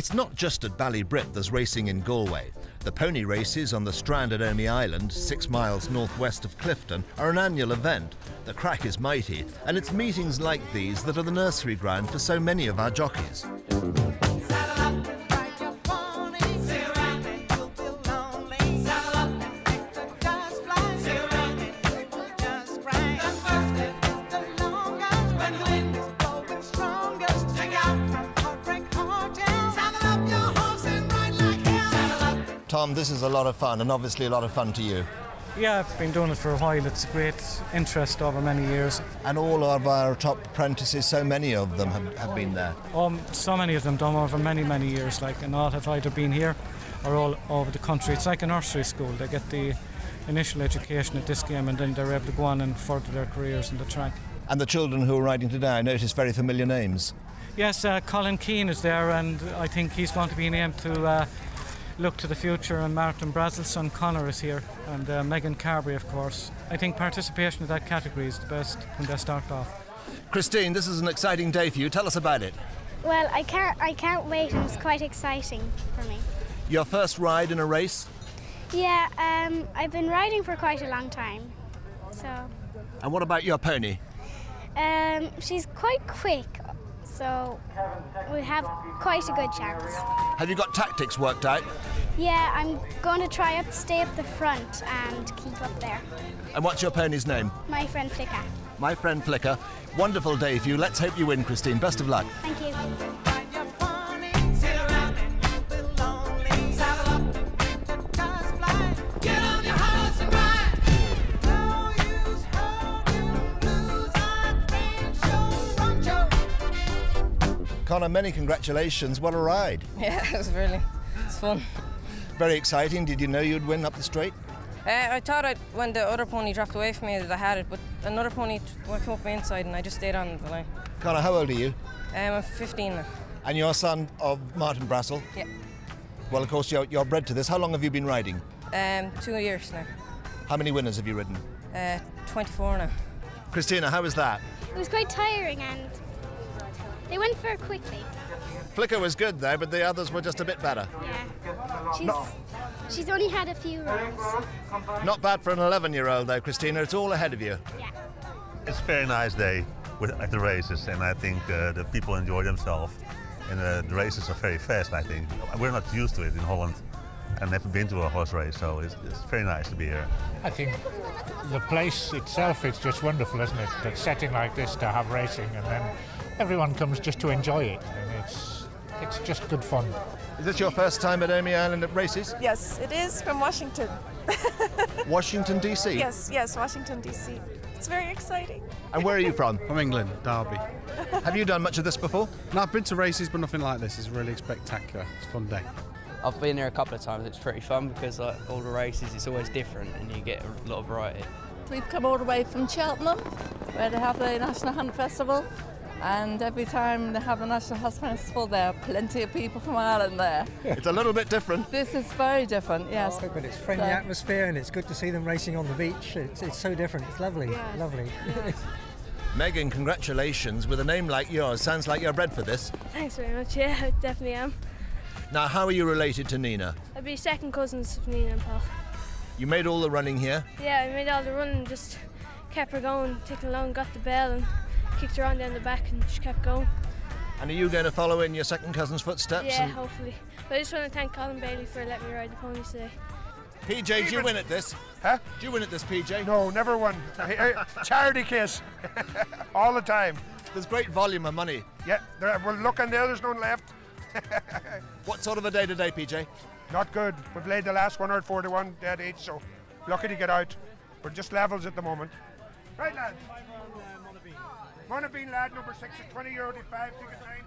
It's not just at Ballybrit there's racing in Galway. The pony races on the Strand at Omey Island, six miles northwest of Clifden, are an annual event. The crack is mighty, and it's meetings like these that are the nursery ground for so many of our jockeys. Tom, this is a lot of fun, and obviously a lot of fun to you. Yeah, I've been doing it for a while. It's a great interest over many years. And all of our top apprentices, so many of them have, have been there. Um, so many of them done over many, many years, like, and all have either been here or all over the country. It's like a nursery school. They get the initial education at this game and then they're able to go on and further their careers in the track. And the children who are riding today, I notice very familiar names. Yes, uh, Colin Keane is there, and I think he's going to be named to uh, look to the future. And Martin Brassil's son Connor is here, and uh, Megan Carberry, of course. I think participation in that category is the best when they start off. Christine, this is an exciting day for you. Tell us about it. Well, I can't, I can't wait, and it's quite exciting for me. Your first ride in a race? Yeah, um, I've been riding for quite a long time, so. And what about your pony? Um, she's quite quick, so we have quite a good chance. Have you got tactics worked out? Yeah, I'm going to try up, stay up the front and keep up there. And what's your pony's name? My friend Flicker. My friend Flicker. Wonderful day for you. Let's hope you win, Christine. Best of luck. Thank you. Connor, many congratulations. What a ride. Yeah, it was really, it's fun. Very exciting. Did you know you'd win up the straight? Uh, I thought I'd, when the other pony dropped away from me that I had it, but another pony came up my inside and I just stayed on the line. Connor, how old are you? Um, I'm 15 now. And you're a son of Martin Brassil? Yeah. Well, of course, you're, you're bred to this. How long have you been riding? Um, two years now. How many winners have you ridden? Uh, 24 now. Christina, how was that? It was quite tiring and they went very quickly. Flicker was good though, but the others were just a bit better. Yeah. She's, she's only had a few runs. Not bad for an 11 year old though, Christina. It's all ahead of you. Yeah. It's a very nice day with, at the races, and I think uh, the people enjoy themselves. And uh, the races are very fast, I think. We're not used to it in Holland and never been to a horse race, so it's, it's very nice to be here. I think the place itself is just wonderful, isn't it? That setting like this to have racing, and then everyone comes just to enjoy it, and it's it's just good fun. Is this your first time at Omey Island at races? Yes, it is from Washington. Washington, D.C.? Yes, yes, Washington, D.C. It's very exciting. And where are you from? From England, Derby. Have you done much of this before? No, I've been to races, but nothing like this. It's really spectacular. It's a fun day. I've been here a couple of times. It's pretty fun because like all the races, it's always different, and you get a lot of variety. We've come all the way from Cheltenham, where they have the National Hunt Festival, and every time they have the National Hunt Festival, there are plenty of people from Ireland there. It's a little bit different. This is very different, yes. Oh, but it's friendly So- atmosphere, and it's good to see them racing on the beach. It's, it's so different. It's lovely, Yes. lovely. Megan, congratulations. With a name like yours, sounds like you're bred for this. Thanks very much. Yeah, I definitely am. Now, how are you related to Nina? I'd be second cousins of Nina and Paul. You made all the running here. Yeah, I made all the running, just kept her going, ticking along, got the bell and kicked her on down the back and she kept going. And are you going to follow in your second cousin's footsteps? Yeah, and- hopefully. But I just want to thank Colin Bailey for letting me ride the pony today. PJ, do you win at this? Huh? Do you win at this, PJ? No, never won. Charity case. All the time. There's great volume of money. Yeah, there, well, look, and there, there's none left. What sort of a day today, PJ? Not good. We've laid the last 141 dead each, so lucky to get out. We're just levels at the moment. Right, lads. Monaveen lad, number six, is 20 euro to five, ticket nine.